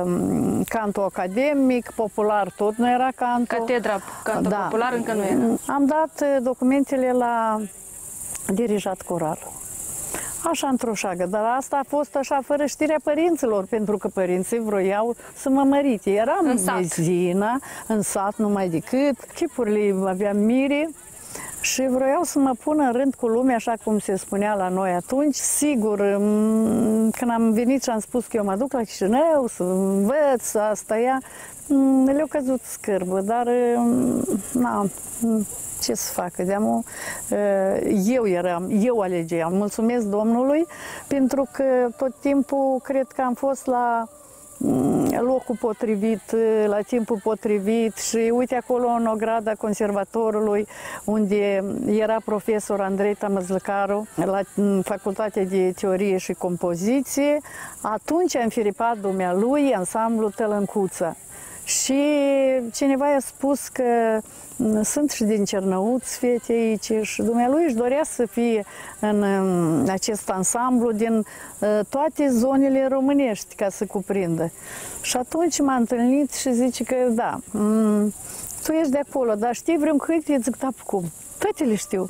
um, canto academic, popular tot nu era canto. Catedra canto da. popular încă nu era. Am dat uh, documentele la dirijat coral așa într-o șagă, dar asta a fost așa fără știrea părinților, pentru că părinții vroiau să mă mărite. Eram în sat. mezina, în sat numai decât, chipurile aveam miri, și vroiau să mă pună în rând cu lumea, așa cum se spunea la noi atunci. Sigur, când am venit și am spus că eu mă duc la Chișinău să învăț, asta ea, le-au căzut scârbă, dar na, ce să facă? De eu eram, eu alegeam. Mulțumesc Domnului pentru că tot timpul cred că am fost la locul potrivit, la timpul potrivit și uite acolo în ograda conservatorului unde era profesor Andrei Tamăzlăcaru la Facultatea de Teorie și Compoziție, atunci a înfiripat dumnealui ansamblu Tălâncuța. Și cineva i-a spus că sunt și din Cernăuți fete aici și dumnealui își dorea să fie în acest ansamblu din uh, toate zonele românești ca să cuprindă. Și atunci m-a întâlnit și zice că da, tu ești de acolo, dar știi vreun câte? Zic, da, cum? Toate le știu.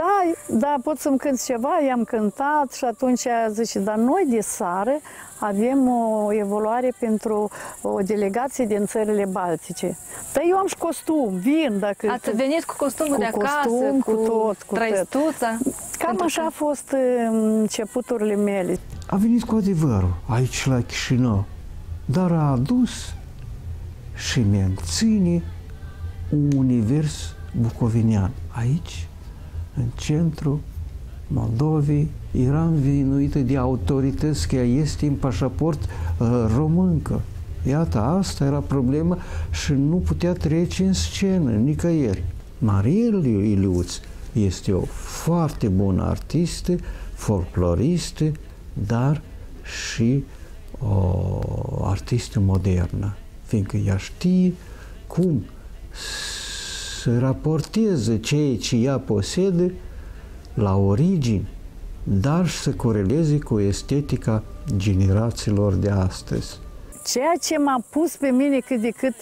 da, da, pot să-mi cânt ceva, i-am cântat și atunci zice, dar noi de sară avem o evoluare pentru o delegație din țările Baltice. Dar eu am și costum, vin dacă... Ați venit cu costumul cu de acasă, costum, cu, cu tot, cu trăistuța? Cam așa că... a fost începuturile mele. A venit cu adevărul aici la Chișinău, dar a adus și menține un univers bucovinean. Aici, în centru Moldovei, era învinuită de autorități că este în pașaport uh, româncă. Iată, asta era problema și nu putea trece în scenă, nicăieri. Maria Iliuț este o foarte bună artistă, folcloristă, dar și o artistă modernă, fiindcă ea știe cum să raporteze ceea ce ea posedă la origini, dar și să coreleze cu estetica generațiilor de astăzi. Ceea ce m-a pus pe mine cât de cât,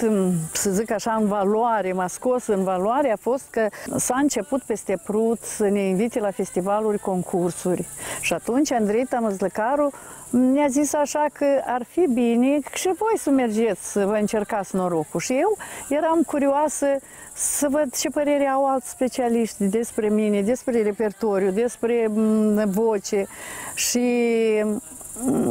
să zic așa, în valoare, m-a scos în valoare, a fost că s-a început peste Prut să ne invite la festivaluri, concursuri. Și atunci Andrei Tamăzlăcaru mi-a zis așa că ar fi bine și voi să mergeți să vă încercați norocul. Și eu eram curioasă să văd ce părere au alți specialiști despre mine, despre repertoriu, despre voce și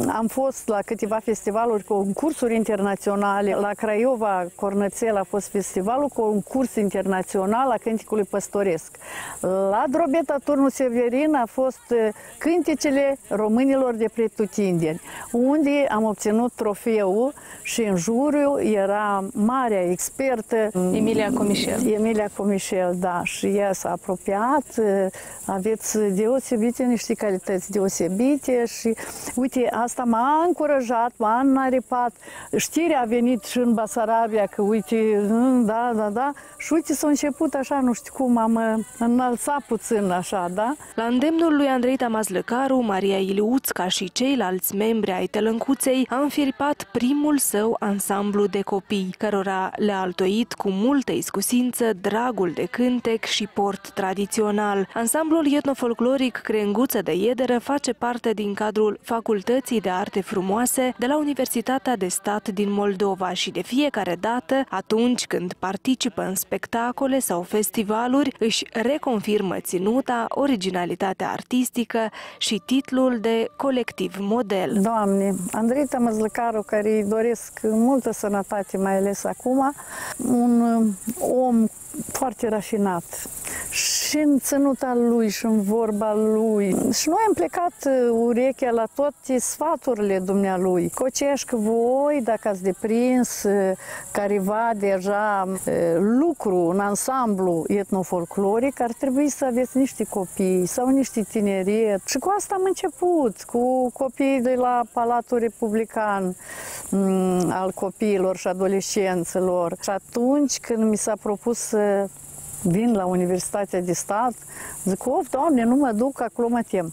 am fost la câteva festivaluri, concursuri internaționale. La Craiova, Cornățel a fost festivalul, concurs internațional a cânticului păstoresc. La Drobeta, Turnul Severin, a fost uh, cântecele românilor de pretutindeni, unde am obținut trofeul și în juriu era marea expertă Emilia Comișel. Emilia Comișel, da, și ea s-a apropiat, uh, aveți deosebite, niște calități deosebite și uite, Uite, asta m-a încurajat, m-a înaripat Știrea a venit și în Basarabia că uite, da, da, da, și uite s-a început așa, nu știu cum, am înălțat puțin așa, da? La îndemnul lui Andrei Tamazlăcaru, Maria Iliuț, ca și ceilalți membri ai Tălâncuței, a înfiripat primul său ansamblu de copii, cărora le-a altoit cu multă iscusință dragul de cântec și port tradițional. Ansamblul etnofolcloric Crenguță de Iederă face parte din cadrul Facultății de Arte Frumoase de la Universitatea de Stat din Moldova și de fiecare dată, atunci când participă în spectacole sau festivaluri, își reconfirmă ținuta, originalitatea artistică și titlul de colectiv model. Doamne, Andrei Tămăzlăcaru, care îi doresc multă sănătate, mai ales acum, un om foarte rafinat și în ținuta lui și în vorba lui. Și noi am plecat uh, urechea la toate sfaturile dumnealui. Cocești voi, dacă ați deprins uh, careva deja uh, lucru în ansamblu etnofolcloric, ar trebui să aveți niște copii sau niște tineriet. Și cu asta am început, cu copiii de la Palatul Republican mm, al copiilor și adolescenților. Și atunci când mi s-a propus să vin la Universitatea de Stat, zic, of, Doamne, nu mă duc, acolo mă tem.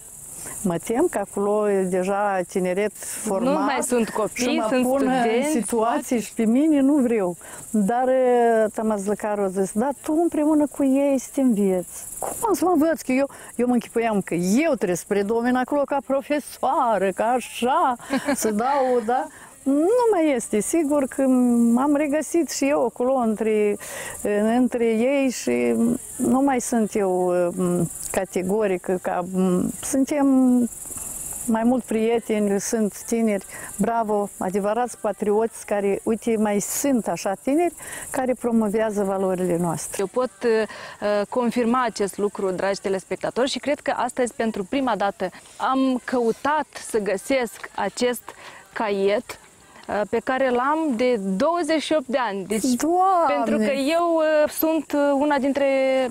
Mă tem că acolo e deja tineret format. Nu mai sunt copii, și mă sunt pun studenți. în situații și pe mine nu vreau. Dar Tamas Lăcaru a zis, da, tu împreună cu ei să te înveți. Cum am să mă învăț? Că eu, eu mă închipuiam că eu trebuie să predomin acolo ca profesoară, ca așa, să dau, da? Nu mai este. Sigur că m-am regăsit și eu acolo între, între ei și nu mai sunt eu categorică ca suntem mai mult prieteni, sunt tineri, bravo, adevărați patrioți care, uite, mai sunt așa tineri care promovează valorile noastre. Eu pot uh, confirma acest lucru, dragi telespectatori, și cred că astăzi, pentru prima dată, am căutat să găsesc acest caiet pe care l-am de 28 de ani. Deci, Doamne! pentru că eu uh, sunt una dintre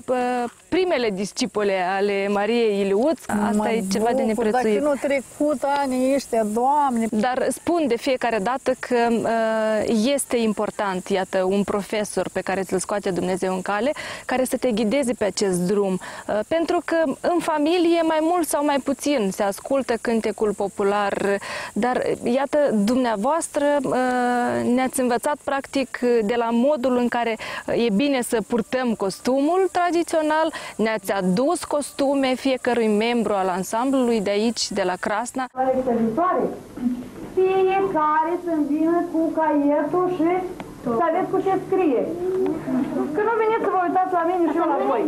uh, primele discipole ale Mariei Iliuț. Asta mă e ceva de bucur, neprețuit. Dacă nu trecut anii ăștia, Doamne! Dar spun de fiecare dată că uh, este important, iată, un profesor pe care ți-l scoate Dumnezeu în cale, care să te ghideze pe acest drum. Uh, pentru că în familie, mai mult sau mai puțin, se ascultă cântecul popular, dar iată, dumneavoastră uh, ne-ați învățat practic de la modul în care e bine să purtăm costumul tradițional, ne-ați adus costume fiecărui membru al ansamblului de aici, de la Crasna. viitoare, fiecare să vină cu caietul și să aveți cu ce scrie. Că nu veniți să vă uitați la mine și eu la voi.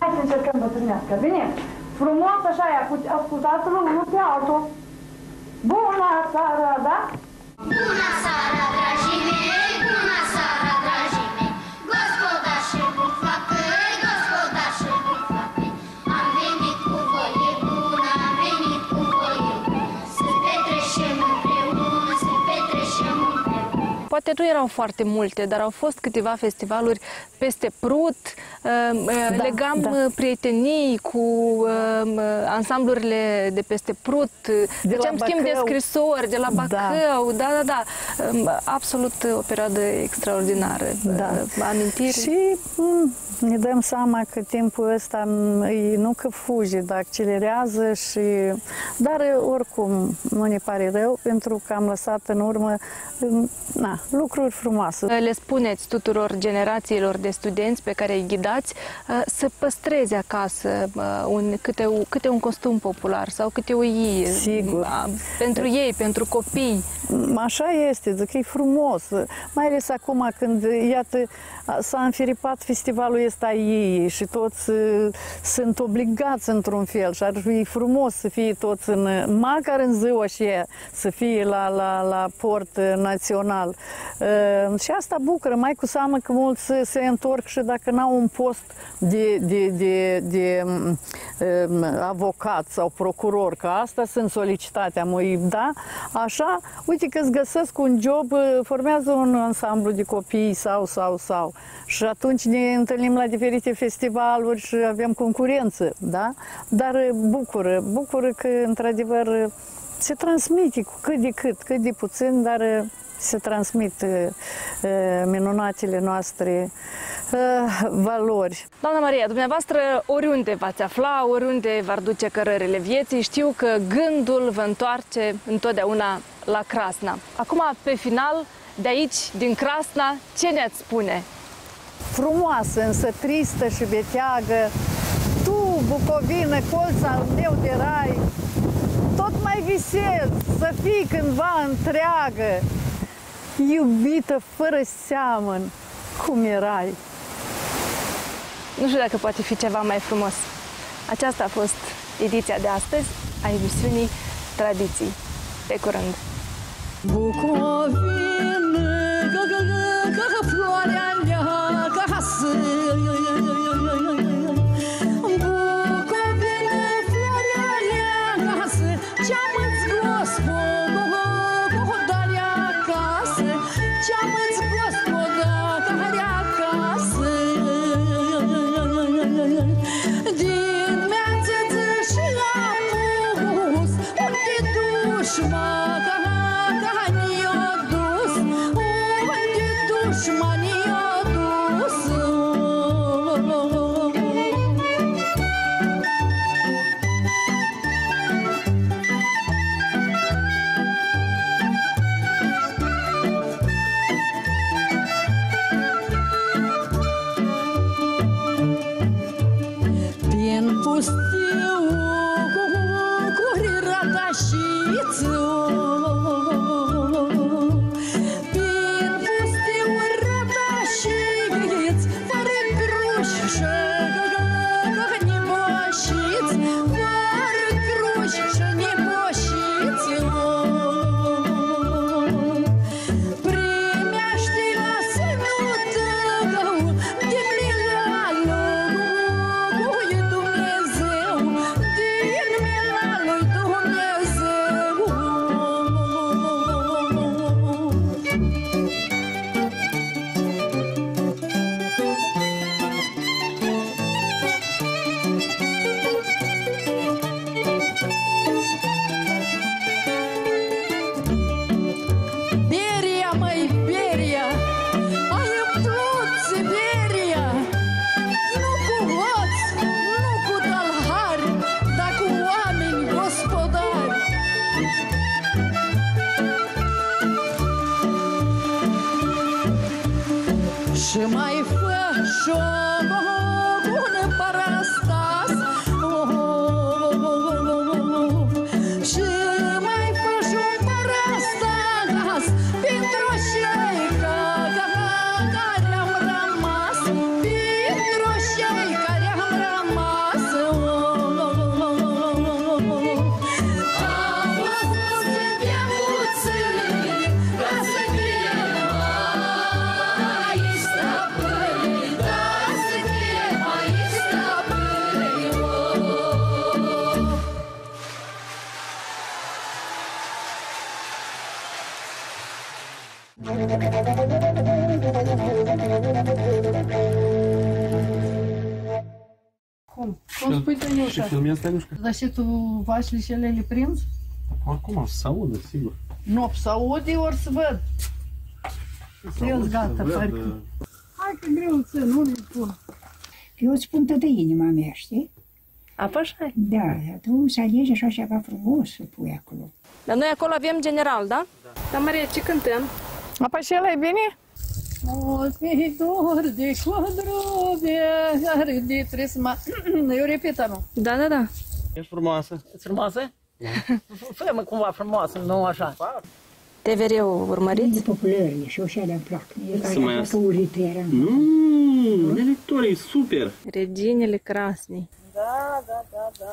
Hai să încercăm bătrânească. Veniți! Frumos așa, ascultați-vă unul pe altul. Bună seara, da? Bună seara, dragii mei, bună seara, dragii mei Gospodașe Poate nu erau foarte multe, dar au fost câteva festivaluri peste Prut, da, legam da. prietenii cu um, ansamblurile de peste Prut, De la făceam schimb de Bacău. scrisori de la Da. Bacău, da, da, da, Um, absolut o perioadă extraordinară, Da. Uh, amintiri. Și m, ne dăm seama că timpul ăsta m, e, nu că fuge, dar accelerează și... Dar oricum nu ne pare rău pentru că am lăsat în urmă m, na, lucruri frumoase. Le spuneți tuturor generațiilor de studenți pe care îi ghidați uh, să păstreze acasă uh, un, câte, un- câte un costum popular sau câte o ie. Sigur. uh, Pentru ei, pentru copii. Așa este, zic că e frumos. Mai ales acum când, iată, s-a înfiripat festivalul ăsta ei și toți uh, sunt obligați într-un fel și ar fi frumos să fie toți în, măcar în ziua aceea, să fie la, la, la port uh, național. Uh, și asta bucură, mai cu seamă că mulți se, se întorc și dacă n-au un post de, de, de, de um, um, avocat sau procuror, că asta sunt solicitatea măi, da? Așa, uite că îți găsesc un job, uh, formează un ansamblu de copii sau, sau, sau. Și atunci ne întâlnim la diferite festivaluri și avem concurență, da? Dar uh, bucură, bucură că, într-adevăr, se transmite cu cât de cât, cât de puțin, dar uh, se transmit uh, uh, minunatele noastre uh, valori. Doamna Maria, dumneavoastră oriunde v-ați afla, oriunde v-ar duce cărările vieții, știu că gândul vă întoarce întotdeauna la Crasna. Acum, pe final, de aici, din Crasna, ce ne-ați spune? Frumoasă, însă tristă și beteagă, tu, Bucovină, colț al meu de rai, tot mai visez să fii cândva întreagă, iubită fără seamăn, cum erai. Nu știu dacă poate fi ceva mai frumos. Aceasta a fost ediția de astăzi a emisiunii Tradiții. Pe curând! Bucovină, gospodare Cum? Cum spui, Tăniușa? Ce filmează Tăniușca? Dar și tu vașile și ele prinzi? Acum să audă, sigur. Nu, să audi ori să văd. Eu gata, văd, parcă. uh, Hai că greu ți nu le pun. Eu îți spun tot de inima mea, știi? Apa așa Da, dar tu să alegi așa ceva frumos să pui acolo. Dar noi acolo avem general, da? Dar Maria, ce cântăm? Apa și ăla e bine? Mulțumidor de codrobe, are de tresma. [clears throat] Eu repet anul. Da, da, da. Ești frumoasă. Frumoasă? [laughs] Fă-mă cumva frumoasă, nu așa. TVR-ul urmăriți? Populările și așa le-mi plac. E Să mai ca as- că urâtă era. Nu, electorii, super. Reginele Crasnei. Da, da, da, da.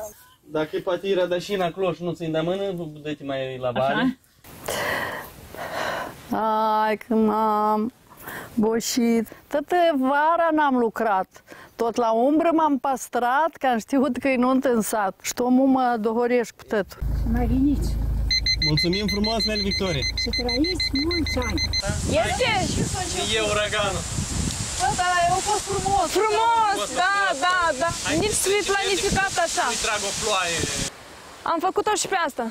Dacă e poate Ira da și în acolo și nu ți-i da mână, dă-te mai la bani. Ai, că m-am boșit. Toată vara n-am lucrat. Tot la umbră m-am pastrat, că am știut că e nuntă în sat. Și omul mă dohorești cu tătul. Mai veniți. Mulțumim frumos, Nel Victorie. Să trăiți mulți ani. Este? E uraganul. Bă, dar eu fost frumos. Frumos, da, da, da. Nici fi planificat așa. Îi trag o ploaie. Am făcut-o și pe asta.